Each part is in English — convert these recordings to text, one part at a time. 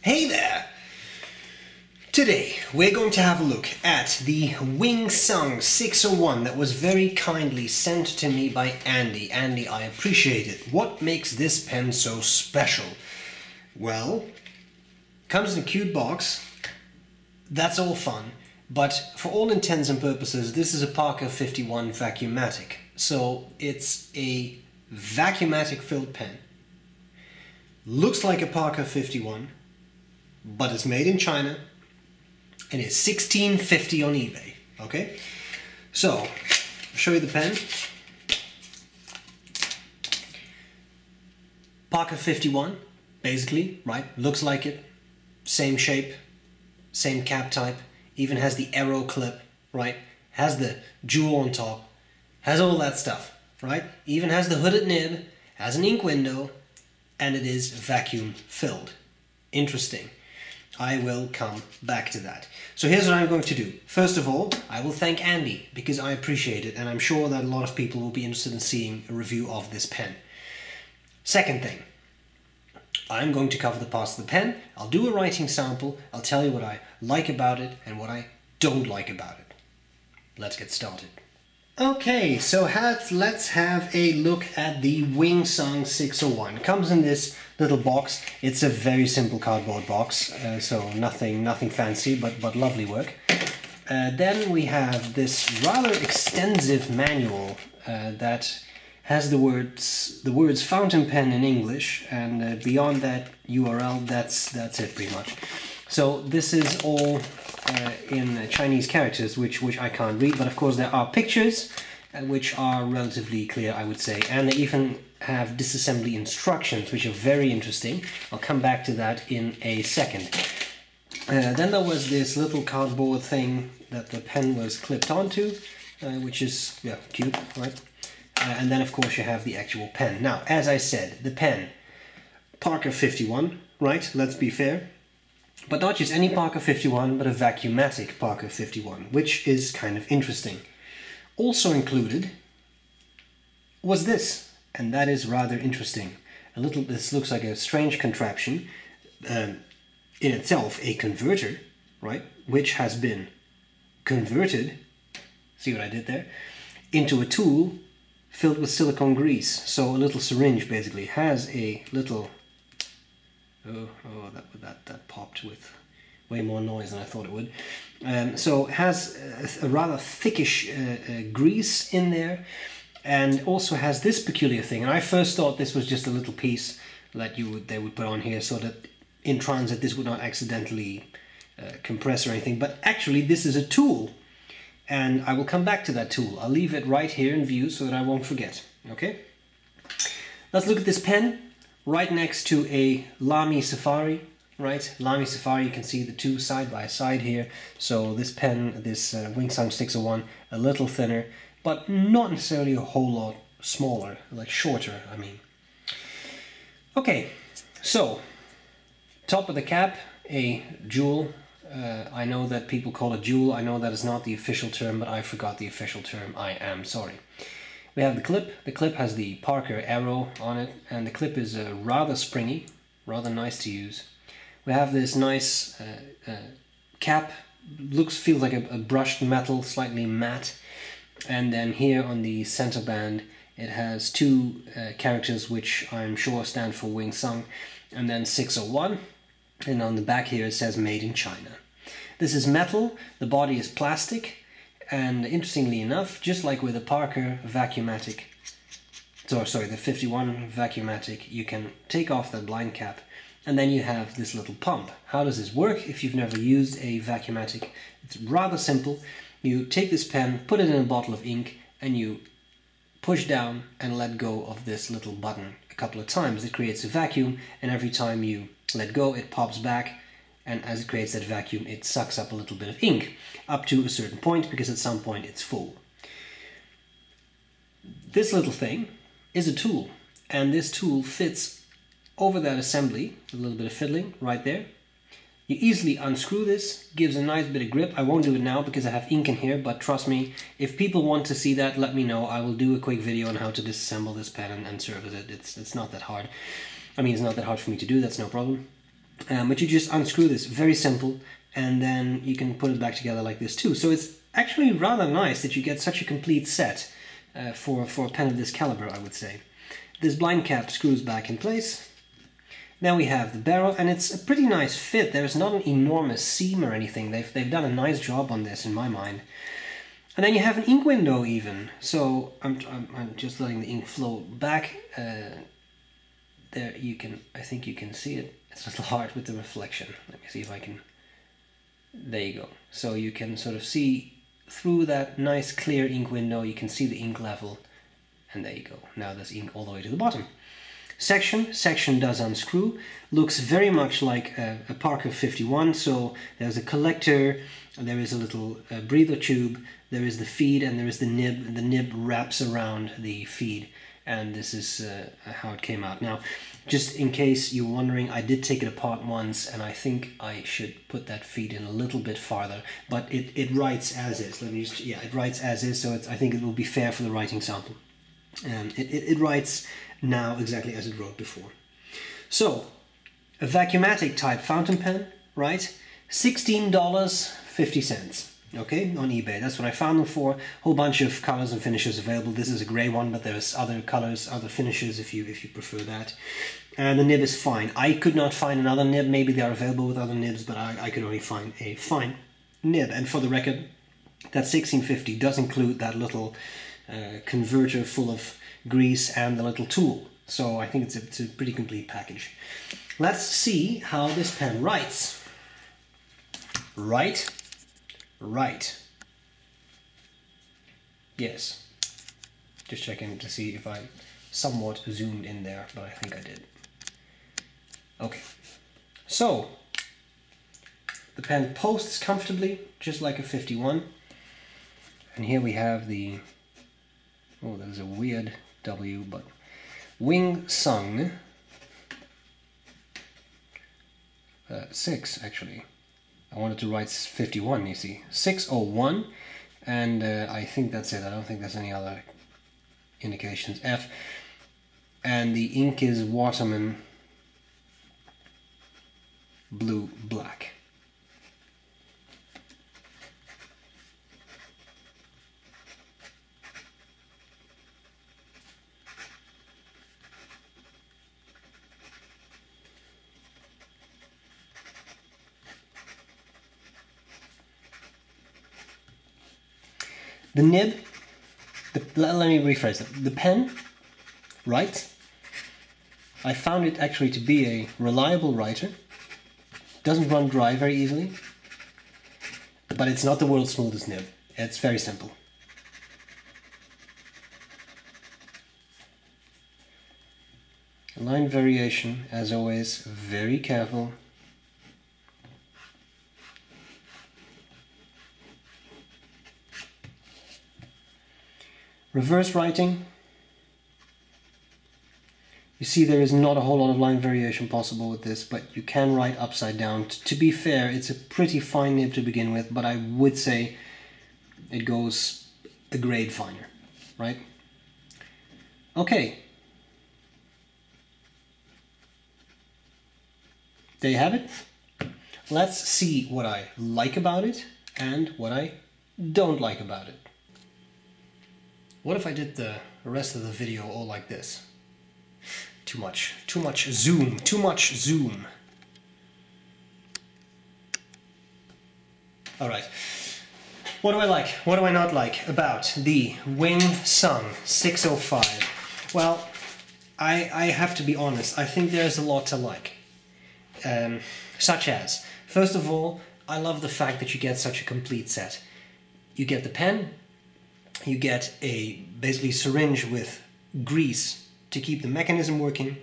Hey there! Today we're going to have a look at the Wing Sung 601 that was very kindly sent to me by Andy. Andy, I appreciate it. What makes this pen so special? Well, comes in a cute box. That's all fun. But for all intents and purposes, this is a Parker 51 Vacumatic. So it's a Vacumatic filled pen. Looks like a Parker 51, but it's made in China and it's 1650 on eBay. Okay, so I'll show you the pen. Parker 51, basically, right? Looks like it, same shape, same cap type, even has the arrow clip, right? Has the jewel on top, has all that stuff, right? Even has the hooded nib, has an ink window, and it is vacuum filled. Interesting. I will come back to that. So here's what I'm going to do. First of all, I will thank Andy because I appreciate it and I'm sure that a lot of people will be interested in seeing a review of this pen. Second thing, I'm going to cover the parts of the pen. I'll do a writing sample. I'll tell you what I like about it and what I don't like about it. Let's get started. Okay, so let's have a look at the Wing Sung 601. It comes in this little box. It's a very simple cardboard box, uh, so nothing nothing fancy, but, but lovely work. Uh, then we have this rather extensive manual uh, that has the words the words fountain pen in English, and uh, beyond that URL, that's that's it pretty much. So this is all uh, in Chinese characters, which which I can't read, but of course there are pictures, uh, which are relatively clear, I would say, and they even have disassembly instructions, which are very interesting. I'll come back to that in a second. Uh, then there was this little cardboard thing that the pen was clipped onto, uh, which is yeah cute, right? Uh, and then of course you have the actual pen. Now, as I said, the pen, Parker 51, right? Let's be fair. But not just any Parker 51, but a Vacumatic Parker 51, which is kind of interesting. Also included was this, and that is rather interesting. A little, this looks like a strange contraption. Um, in itself, a converter, right, which has been converted, see what I did there, into a tool filled with silicone grease. So a little syringe basically has a little Oh, oh, that that that popped with way more noise than I thought it would. Um, so it has a, a rather thickish uh, uh, grease in there, and also has this peculiar thing. And I first thought this was just a little piece that you would they would put on here so that in transit this would not accidentally uh, compress or anything. But actually, this is a tool, and I will come back to that tool. I'll leave it right here in view so that I won't forget. Okay. Let's look at this pen right next to a Lamy Safari, right? Lamy Safari, you can see the two side by side here. So this pen, this uh, Wing Sung 601, a little thinner, but not necessarily a whole lot smaller, like shorter, I mean. Okay, so top of the cap, a jewel. Uh, I know that people call it jewel. I know that is not the official term, but I forgot the official term. I am sorry. We have the clip. The clip has the Parker arrow on it and the clip is uh, rather springy, rather nice to use. We have this nice uh, uh, cap, looks feels like a, a, brushed metal, slightly matte. And then here on the center band it has two uh, characters which I'm sure stand for Wing Sung and then 601 and on the back here it says made in China. This is metal, the body is plastic and interestingly enough, just like with the Parker Vacumatic, so sorry, the 51 Vacumatic, you can take off that blind cap and then you have this little pump. How does this work if you've never used a Vacumatic? It's rather simple. You take this pen, put it in a bottle of ink, and you push down and let go of this little button a couple of times. It creates a vacuum, and every time you let go, it pops back and as it creates that vacuum it sucks up a little bit of ink up to a certain point because at some point it's full. This little thing is a tool and this tool fits over that assembly, a little bit of fiddling right there. You easily unscrew this, gives a nice bit of grip. I won't do it now because I have ink in here, but trust me, if people want to see that, let me know. I will do a quick video on how to disassemble this pen and, and service it. It's, it's not that hard. I mean, it's not that hard for me to do, that's no problem. Um, but you just unscrew this, very simple, and then you can put it back together like this too. So it's actually rather nice that you get such a complete set uh, for, for a pen of this caliber, I would say. This blind cap screws back in place. Then we have the barrel, and it's a pretty nice fit. There's not an enormous seam or anything. They've, they've done a nice job on this, in my mind. And then you have an ink window even. So I'm, I'm, I'm just letting the ink flow back. Uh, there you can, I think you can see it. It's a little hard with the reflection. Let me see if I can, there you go. So you can sort of see through that nice clear ink window, you can see the ink level. And there you go. Now there's ink all the way to the bottom. Section, section does unscrew. Looks very much like a, a Parker 51. So there's a collector, there is a little uh, breather tube, there is the feed, and there is the nib. And the nib wraps around the feed. And this is uh, how it came out. Now, just in case you're wondering, I did take it apart once, and I think I should put that feed in a little bit farther. But it, it writes as is. Let me just, yeah, it writes as is, so I think it will be fair for the writing sample. Um, it, it, it writes now exactly as it wrote before. So, a Vacumatic type fountain pen, right? $16.50, okay, on eBay. That's what I found them for. Whole bunch of colors and finishes available. This is a gray one, but there's other colors, other finishes if you if you prefer that. And the nib is fine. I could not find another nib. Maybe they are available with other nibs, but I, I could only find a fine nib. And for the record, that 1650 does include that little uh, converter full of grease and the little tool. So I think it's a, it's a pretty complete package. Let's see how this pen writes. Right, right. Yes. Just checking to see if I somewhat zoomed in there, but I think I did. Okay. So, the pen posts comfortably, just like a 51. And here we have the, oh, there's a weird W, but Wing Sung uh, 6 actually. I wanted to write 51, you see. 601, and uh, I think that's it. I don't think there's any other indications. F, and the ink is Waterman Blue Black. The nib, the, let me rephrase it. The pen, right? I found it actually to be a reliable writer. Doesn't run dry very easily. But it's not the world's smoothest nib. It's very simple. Line variation, as always, very careful. Reverse writing. You see there is not a whole lot of line variation possible with this, but you can write upside down. To be fair, it's a pretty fine nib to begin with, but I would say it goes a grade finer, right? Okay. There you have it. Let's see what I like about it and what I don't like about it. What if I did the rest of the video all like this? Too much, too much zoom, too much zoom. All right. What do I like? What do I not like about the Wing Sung 605? Well, I, I have to be honest. I think there's a lot to like. Um, such as, first of all, I love the fact that you get such a complete set. You get the pen, you get a basically syringe with grease to keep the mechanism working.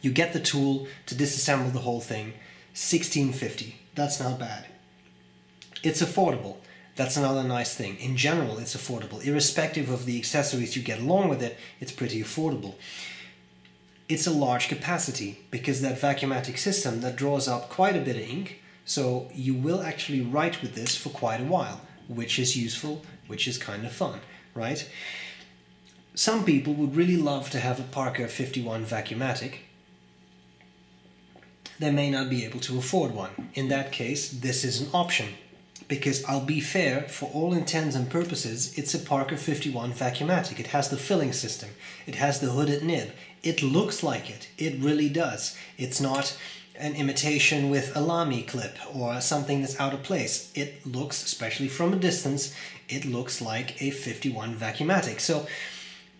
You get the tool to disassemble the whole thing. 1650. That's not bad. It's affordable. That's another nice thing. In general, it's affordable. Irrespective of the accessories you get along with it, it's pretty affordable. It's a large capacity because that vacumatic system that draws up quite a bit of ink, so you will actually write with this for quite a while, which is useful which is kind of fun, right? Some people would really love to have a Parker 51 Vacumatic, they may not be able to afford one. In that case, this is an option. Because I'll be fair, for all intents and purposes, it's a Parker 51 Vacumatic. It has the filling system, it has the hooded nib. It looks like it, it really does. It's not an imitation with a Lamy clip or something that's out of place. It looks, especially from a distance, it looks like a 51 Vacumatic. So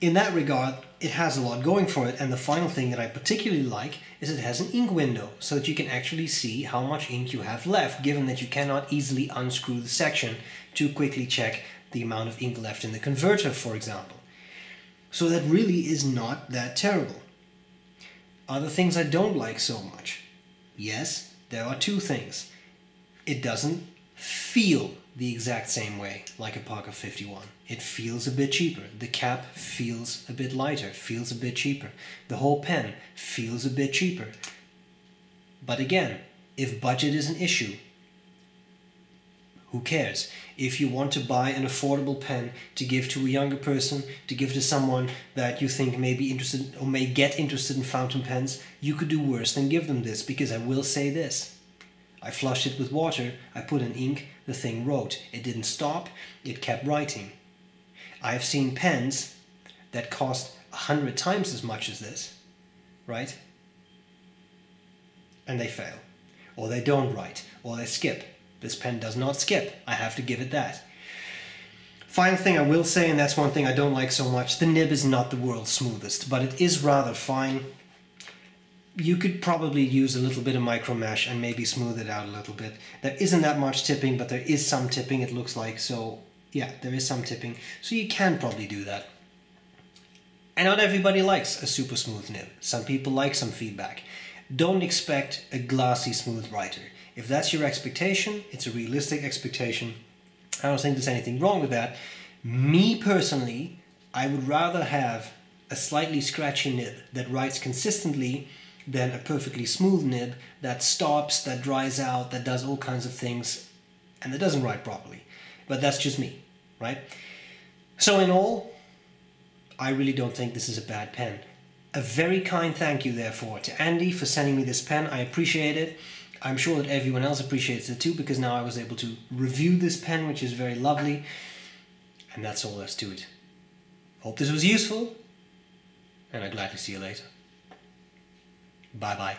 in that regard, it has a lot going for it. And the final thing that I particularly like is it has an ink window so that you can actually see how much ink you have left, given that you cannot easily unscrew the section to quickly check the amount of ink left in the converter, for example. So that really is not that terrible. Other things I don't like so much. Yes, there are two things. It doesn't feel the exact same way like a Parker 51. It feels a bit cheaper. The cap feels a bit lighter, feels a bit cheaper. The whole pen feels a bit cheaper. But again, if budget is an issue, who cares? If you want to buy an affordable pen to give to a younger person, to give to someone that you think may be interested or may get interested in fountain pens, you could do worse than give them this because I will say this. I flushed it with water, I put in ink, the thing wrote. It didn't stop, it kept writing. I've seen pens that cost a hundred times as much as this, right? And they fail. Or they don't write, or they skip. This pen does not skip, I have to give it that. Final thing I will say, and that's one thing I don't like so much, the nib is not the world's smoothest, but it is rather fine you could probably use a little bit of micro mesh and maybe smooth it out a little bit. There isn't that much tipping, but there is some tipping it looks like. So yeah, there is some tipping. So you can probably do that. And not everybody likes a super smooth nib. Some people like some feedback. Don't expect a glassy smooth writer. If that's your expectation, it's a realistic expectation. I don't think there's anything wrong with that. Me personally, I would rather have a slightly scratchy nib that writes consistently than a perfectly smooth nib that stops, that dries out, that does all kinds of things, and that doesn't write properly. But that's just me, right? So in all, I really don't think this is a bad pen. A very kind thank you, therefore, to Andy for sending me this pen. I appreciate it. I'm sure that everyone else appreciates it too because now I was able to review this pen, which is very lovely. And that's all there's to it. Hope this was useful, and I'd gladly see you later. Bye bye.